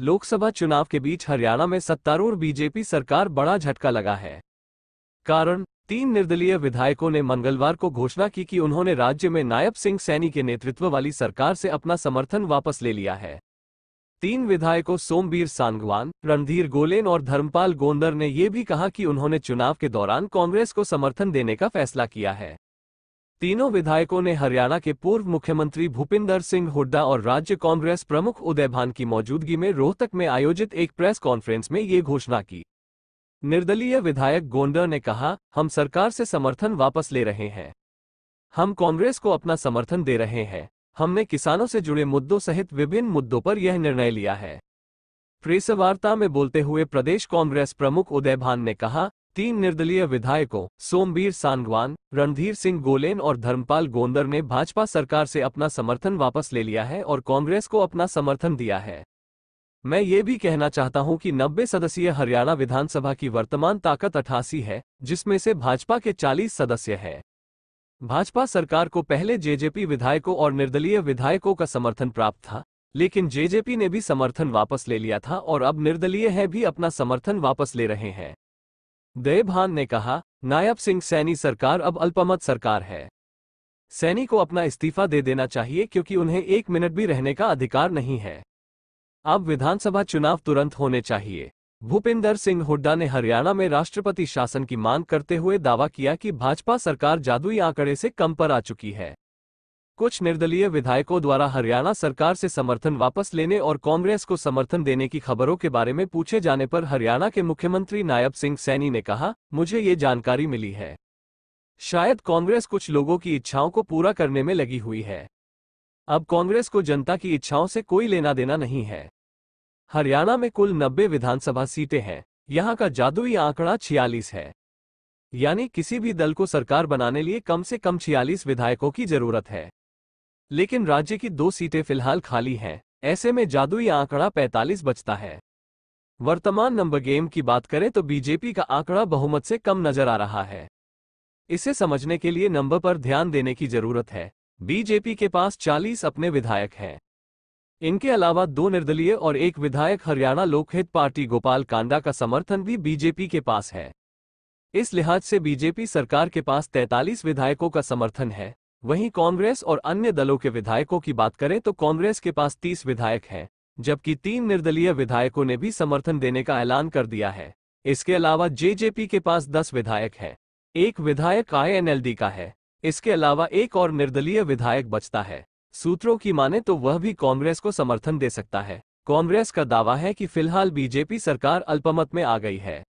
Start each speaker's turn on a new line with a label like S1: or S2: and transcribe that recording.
S1: लोकसभा चुनाव के बीच हरियाणा में सत्तारूढ़ बीजेपी सरकार बड़ा झटका लगा है। कारण, तीन निर्दलीय विधायकों ने मंगलवार को घोषणा की कि उन्होंने राज्य में नायब सिंह सैनी के नेतृत्व वाली सरकार से अपना समर्थन वापस ले लिया है। तीन विधायकों सोमबीर सांगवान, रणधीर गोलेन और धर्मपाल गोंदर ने यह भी कहा कि उन्होंने चुनाव के दौरान कांग्रेस को समर्थन देने का फैसला किया है। तीनों विधायकों ने हरियाणा के पूर्व मुख्यमंत्री भूपिंदर सिंह हुड्डा और राज्य कांग्रेस प्रमुख उदय भान की मौजूदगी में रोहतक में आयोजित एक प्रेस कॉन्फ्रेंस में ये घोषणा की। निर्दलीय विधायक गोंडर ने कहा, हम सरकार से समर्थन वापस ले रहे हैं। हम कांग्रेस को अपना समर्थन दे रहे हैं। हमने किसानों से जुड़े मुद्दों सहित विभिन्न मुद्दों पर यह निर्णय लिया है। प्रेस वार्ता में बोलते हुए प्रदेश कांग्रेस प्रमुख उदय भान ने कहा तीन निर्दलीय विधायकों सोमबीर सांगवान, रणधीर सिंह गोलेन और धर्मपाल गोंदर ने भाजपा सरकार से अपना समर्थन वापस ले लिया है और कांग्रेस को अपना समर्थन दिया है। मैं ये भी कहना चाहता हूँ कि 90 सदस्यीय हरियाणा विधानसभा की वर्तमान ताकत अठासी है, जिसमें से भाजपा के 40 सदस्य हैं। भाजपा सरकार को पहले जेजेपी विधायकों और निर्दलीय विधायकों का समर्थन प्राप्त था, लेकिन जेजेपी ने भी समर्थन वापस ले लिया था और अब निर्दलीय है भी अपना समर्थन वापस ले रहे हैं। देवभान ने कहा, नायब सिंह सैनी सरकार अब अल्पमत सरकार है। सैनी को अपना इस्तीफा दे देना चाहिए क्योंकि उन्हें एक मिनट भी रहने का अधिकार नहीं है। अब विधानसभा चुनाव तुरंत होने चाहिए। भूपिंदर सिंह हुड्डा ने हरियाणा में राष्ट्रपति शासन की मांग करते हुए दावा किया कि भाजपा सरकार जादुई आंकड़े से कम पर आ चुकी है। कुछ निर्दलीय विधायकों द्वारा हरियाणा सरकार से समर्थन वापस लेने और कांग्रेस को समर्थन देने की खबरों के बारे में पूछे जाने पर हरियाणा के मुख्यमंत्री नायब सिंह सैनी ने कहा, मुझे ये जानकारी मिली है। शायद कांग्रेस कुछ लोगों की इच्छाओं को पूरा करने में लगी हुई है। अब कांग्रेस को जनता की इच्छाओं से कोई लेना देना नहीं है। हरियाणा में कुल नब्बे विधानसभा सीटें हैं। यहाँ का जादुई आंकड़ा छियालीस है। यानी किसी भी दल को सरकार बनाने लिए कम से कम छियालीस विधायकों की ज़रूरत है। लेकिन राज्य की दो सीटें फ़िलहाल खाली हैं। ऐसे में जादुई आंकड़ा 45 बचता है। वर्तमान नंबर गेम की बात करें तो बीजेपी का आंकड़ा बहुमत से कम नज़र आ रहा है। इसे समझने के लिए नंबर पर ध्यान देने की ज़रूरत है। बीजेपी के पास 40 अपने विधायक हैं। इनके अलावा दो निर्दलीय और एक विधायक हरियाणा लोकहित पार्टी गोपाल कांडा का समर्थन भी बीजेपी के पास है। इस लिहाज से बीजेपी सरकार के पास 43 विधायकों का समर्थन है। वहीं कांग्रेस और अन्य दलों के विधायकों की बात करें तो कांग्रेस के पास तीस विधायक हैं, जबकि तीन निर्दलीय विधायकों ने भी समर्थन देने का ऐलान कर दिया है। इसके अलावा जेजेपी के पास दस विधायक हैं, एक विधायक आईएनएलडी का है। इसके अलावा एक और निर्दलीय विधायक बचता है। सूत्रों की माने तो वह भी कांग्रेस को समर्थन दे सकता है। कांग्रेस का दावा है कि फ़िलहाल बीजेपी सरकार अल्पमत में आ गई है।